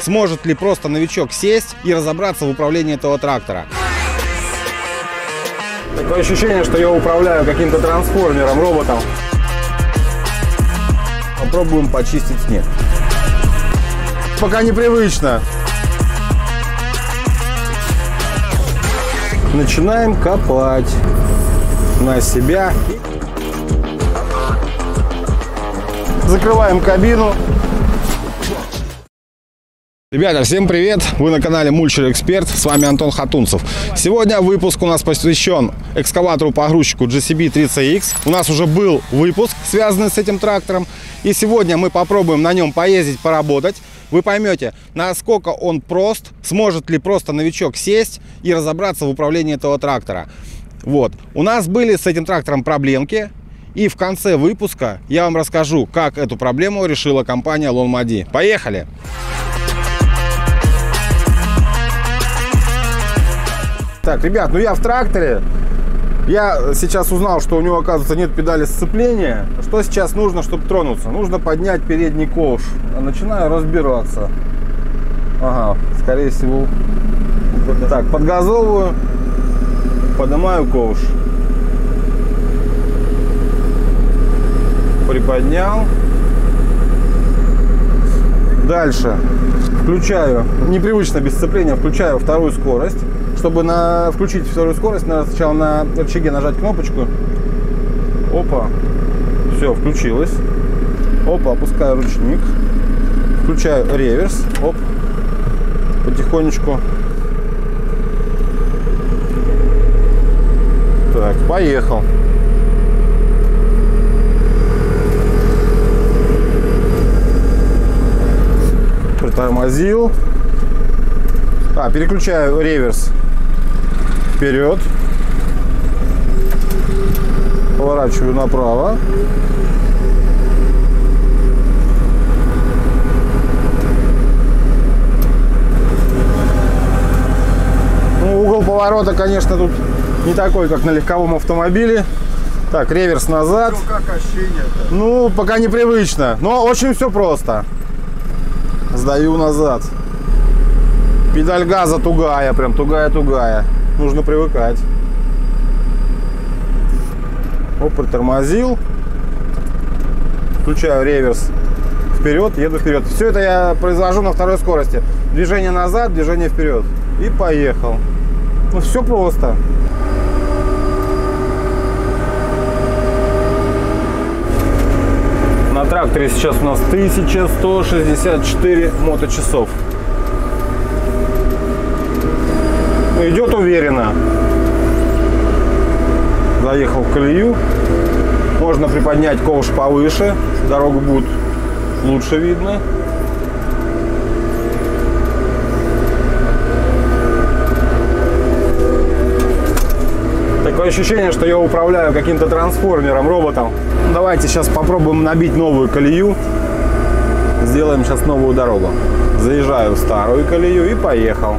Сможет ли просто новичок сесть и разобраться в управлении этого трактора? Такое ощущение, что я управляю каким-то трансформером, роботом. Попробуем почистить снег. Пока непривычно. Начинаем копать на себя. Закрываем кабину. Ребята, всем привет! Вы на канале Мульчер Эксперт, с вами Антон Хатунцев. Сегодня выпуск у нас посвящен экскаватору-погрузчику GCB 30X. У нас уже был выпуск, связанный с этим трактором. И сегодня мы попробуем на нем поездить, поработать. Вы поймете, насколько он прост, сможет ли просто новичок сесть и разобраться в управлении этого трактора. Вот. У нас были с этим трактором проблемки, и в конце выпуска я вам расскажу, как эту проблему решила компания Лонмади. Поехали! Так, ребят, ну я в тракторе. Я сейчас узнал, что у него, оказывается, нет педали сцепления. Что сейчас нужно, чтобы тронуться? Нужно поднять передний ковш. Начинаю разбираться. Ага, скорее всего. Так, подгазовываю. Поднимаю ковш. Приподнял. Дальше. Включаю, непривычно без сцепления, включаю вторую скорость. Чтобы на, включить вторую скорость, надо сначала на рычаге нажать кнопочку. Опа. Все, включилось. Опа, опускаю ручник. Включаю реверс. Оп. Потихонечку. Так, поехал. Притормозил. А, переключаю реверс вперед. Поворачиваю направо. Ну, угол поворота, конечно, тут не такой, как на легковом автомобиле. Так, реверс назад. Ну, как? Ну, пока непривычно, но очень все просто. Сдаю назад. Педаль газа тугая, прям тугая-тугая нужно привыкать. Оп, притормозил. Включаю реверс вперед, еду вперед. Все это я произвожу на второй скорости. Движение назад, движение вперед. И поехал. Ну, все просто. На тракторе сейчас у нас 1164 моточасов. Идет уверенно. Заехал в колею. Можно приподнять ковш повыше. Дорогу будет лучше видно. Такое ощущение, что я управляю каким-то трансформером, роботом. Давайте сейчас попробуем набить новую колею. Сделаем сейчас новую дорогу. Заезжаю в старую колею и поехал.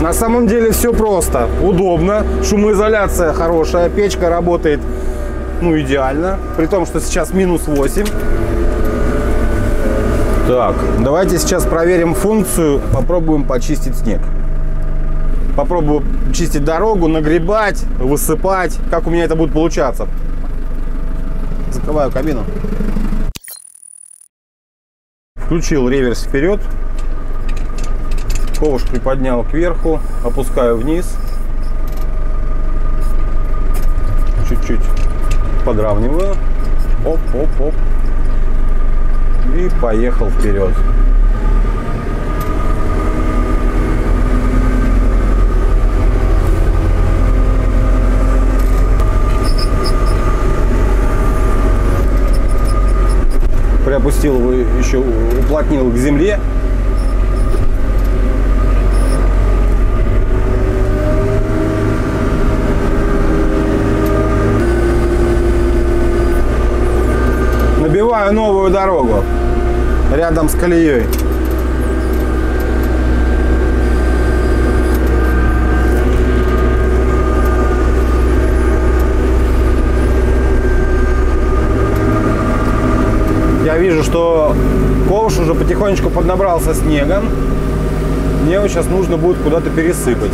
На самом деле все просто, удобно, шумоизоляция хорошая, печка работает ну идеально, при том, что сейчас минус 8. Так, давайте сейчас проверим функцию, попробуем почистить снег. Попробую чистить дорогу, нагребать, высыпать, как у меня это будет получаться. Закрываю кабину. Включил реверс вперед, Ковш приподнял кверху, опускаю вниз. Чуть-чуть подравниваю. Оп-оп-оп. И поехал вперед. приопустил его еще уплотнил к земле новую дорогу рядом с колеей. Я вижу, что ковш уже потихонечку поднабрался снега. Мне его сейчас нужно будет куда-то пересыпать.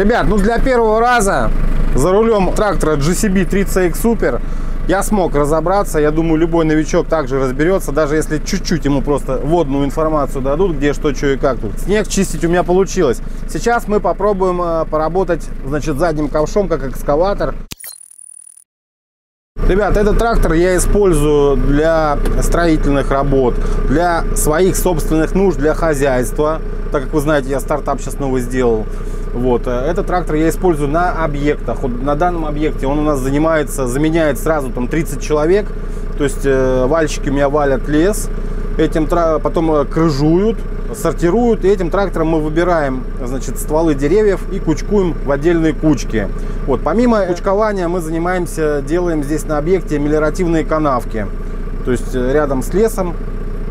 Ребят, ну для первого раза за рулем трактора GCB 30X Super я смог разобраться. Я думаю, любой новичок также разберется, даже если чуть-чуть ему просто водную информацию дадут, где что, что и как тут. Снег чистить у меня получилось. Сейчас мы попробуем э, поработать, значит, задним ковшом, как экскаватор. Ребят, этот трактор я использую для строительных работ, для своих собственных нужд, для хозяйства. Так как вы знаете, я стартап сейчас новый сделал. Вот. Э, этот трактор я использую на объектах. Вот на данном объекте он у нас занимается, заменяет сразу там 30 человек. То есть э, вальщики у меня валят лес, этим потом э, крыжуют, сортируют. И этим трактором мы выбираем значит, стволы деревьев и кучкуем в отдельные кучки. Вот. Помимо кучкования мы занимаемся, делаем здесь на объекте мелиоративные канавки. То есть э, рядом с лесом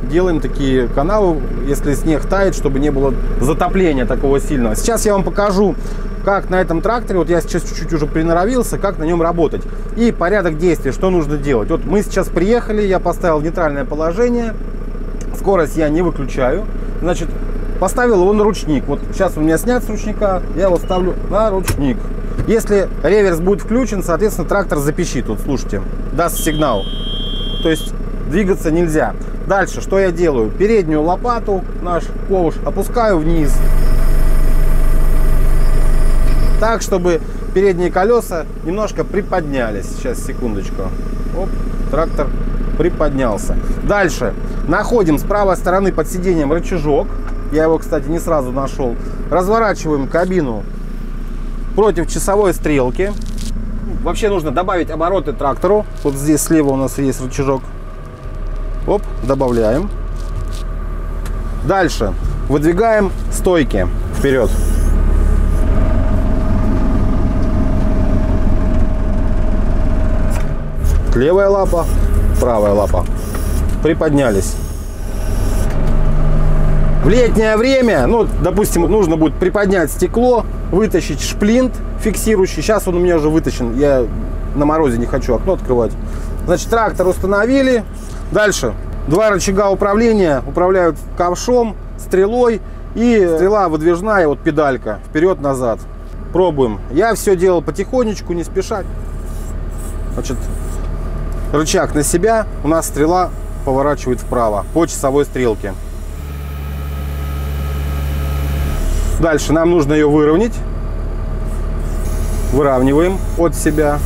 делаем такие канавы, если снег тает, чтобы не было затопления такого сильного. Сейчас я вам покажу, как на этом тракторе, вот я сейчас чуть-чуть уже приноровился, как на нем работать. И порядок действий, что нужно делать. Вот мы сейчас приехали, я поставил нейтральное положение, скорость я не выключаю. Значит, поставил его на ручник. Вот сейчас у меня снят с ручника, я его ставлю на ручник. Если реверс будет включен, соответственно, трактор запищит. Вот слушайте, даст сигнал. То есть двигаться нельзя. Дальше, что я делаю? Переднюю лопату, наш ковш, опускаю вниз. Так, чтобы передние колеса немножко приподнялись. Сейчас, секундочку. Оп, трактор приподнялся. Дальше. Находим с правой стороны под сиденьем рычажок. Я его, кстати, не сразу нашел. Разворачиваем кабину против часовой стрелки. Вообще нужно добавить обороты трактору. Вот здесь слева у нас есть рычажок. Оп, добавляем. Дальше выдвигаем стойки вперед. Левая лапа, правая лапа. Приподнялись. В летнее время, ну, допустим, нужно будет приподнять стекло, вытащить шплинт фиксирующий. Сейчас он у меня уже вытащен. Я на морозе не хочу окно открывать. Значит, трактор установили, Дальше. Два рычага управления управляют ковшом, стрелой и стрела выдвижная, вот педалька, вперед-назад. Пробуем. Я все делал потихонечку, не спеша. Значит, рычаг на себя, у нас стрела поворачивает вправо по часовой стрелке. Дальше нам нужно ее выровнять. Выравниваем от себя.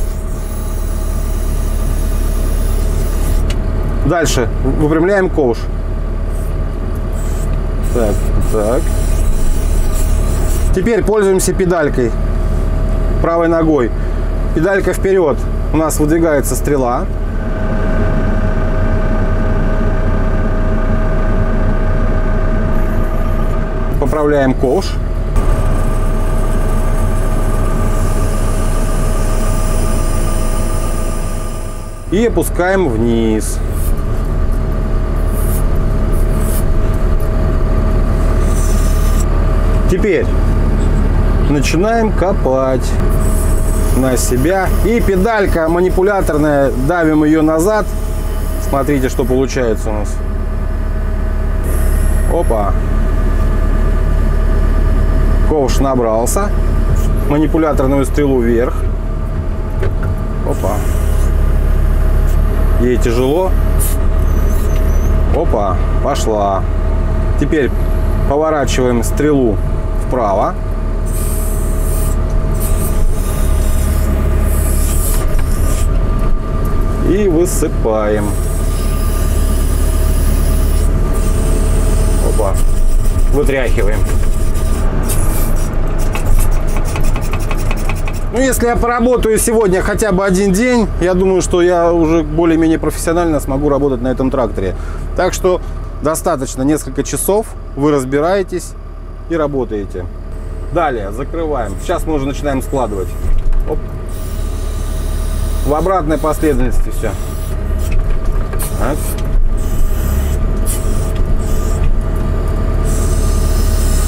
Дальше выпрямляем ковш. Так, так. Теперь пользуемся педалькой правой ногой. Педалька вперед. У нас выдвигается стрела. Поправляем ковш. И опускаем вниз. Теперь начинаем копать на себя. И педалька манипуляторная, давим ее назад. Смотрите, что получается у нас. Опа. Ковш набрался. Манипуляторную стрелу вверх. Опа. Ей тяжело. Опа, пошла. Теперь поворачиваем стрелу вправо. И высыпаем. Опа. Вытряхиваем. Ну, если я поработаю сегодня хотя бы один день, я думаю, что я уже более-менее профессионально смогу работать на этом тракторе. Так что достаточно несколько часов, вы разбираетесь, и работаете. Далее закрываем. Сейчас мы уже начинаем складывать. Оп. В обратной последовательности все. Так.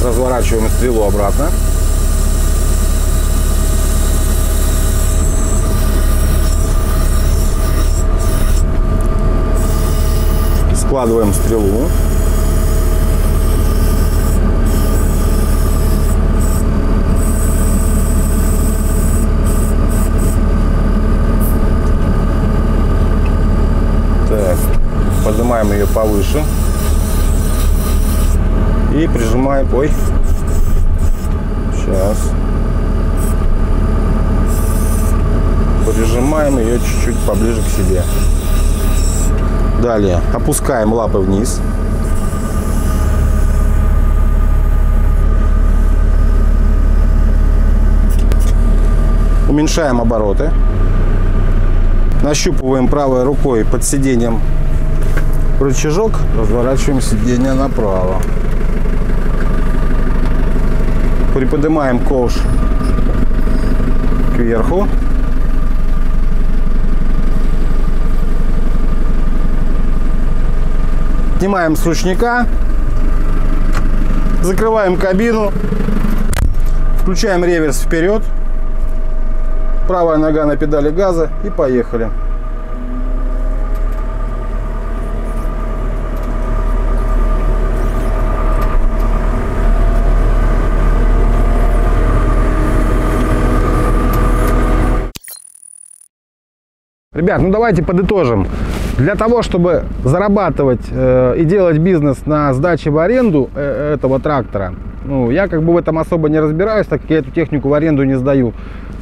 Разворачиваем стрелу обратно. Складываем стрелу. Так, поднимаем ее повыше. И прижимаем, ой, сейчас. Прижимаем ее чуть-чуть поближе к себе. Далее опускаем лапы вниз. Уменьшаем обороты. Нащупываем правой рукой под сиденьем рычажок, разворачиваем сиденье направо. Приподнимаем ковш кверху. Снимаем с ручника, закрываем кабину, включаем реверс вперед, правая нога на педали газа и поехали. Ребят, ну давайте подытожим. Для того, чтобы зарабатывать э, и делать бизнес на сдаче в аренду э, этого трактора, ну, я как бы в этом особо не разбираюсь, так как я эту технику в аренду не сдаю.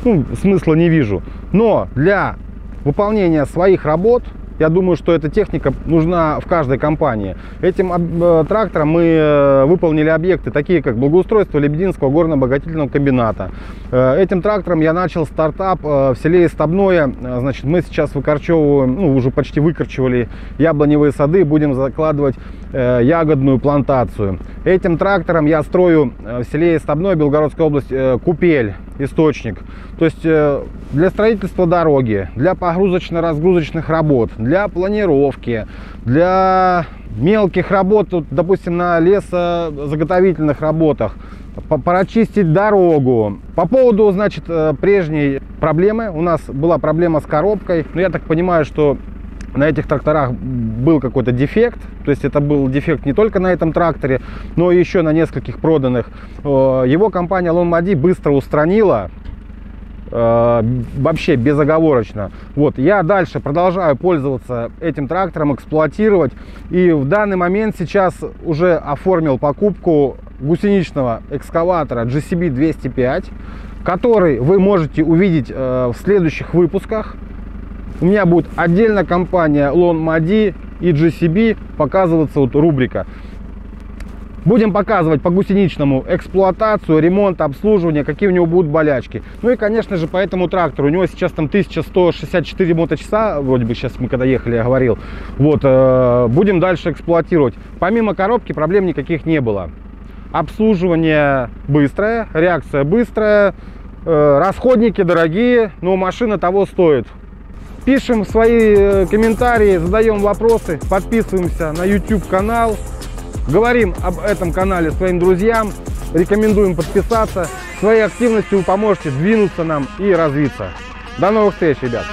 Ну, смысла не вижу. Но для выполнения своих работ я думаю, что эта техника нужна в каждой компании. Этим э, трактором мы э, выполнили объекты, такие как благоустройство Лебединского горно-обогатительного комбината. Э, этим трактором я начал стартап в селе Истобное. Значит, мы сейчас выкорчевываем, ну, уже почти выкорчевали яблоневые сады, будем закладывать ягодную плантацию. Этим трактором я строю в селе Истобное, Белгородская область, купель источник. То есть э, для строительства дороги, для погрузочно-разгрузочных работ, для планировки, для мелких работ, допустим, на лесозаготовительных работах, прочистить дорогу. По поводу, значит, э, прежней проблемы, у нас была проблема с коробкой, но я так понимаю, что на этих тракторах был какой-то дефект, то есть это был дефект не только на этом тракторе, но еще на нескольких проданных. Э, его компания Лонмади быстро устранила, э, вообще безоговорочно. Вот, я дальше продолжаю пользоваться этим трактором, эксплуатировать. И в данный момент сейчас уже оформил покупку гусеничного экскаватора GCB 205, который вы можете увидеть э, в следующих выпусках. У меня будет отдельно компания Lon Madi и GCB показываться вот рубрика. Будем показывать по гусеничному эксплуатацию, ремонт, обслуживание, какие у него будут болячки. Ну и, конечно же, по этому трактору. У него сейчас там 1164 моточаса, вроде бы сейчас мы когда ехали, я говорил. Вот, э, будем дальше эксплуатировать. Помимо коробки проблем никаких не было. Обслуживание быстрое, реакция быстрая, э, расходники дорогие, но машина того стоит. Пишем свои э, комментарии, задаем вопросы, подписываемся на YouTube канал, говорим об этом канале своим друзьям, рекомендуем подписаться. Своей активностью вы поможете двинуться нам и развиться. До новых встреч, ребят!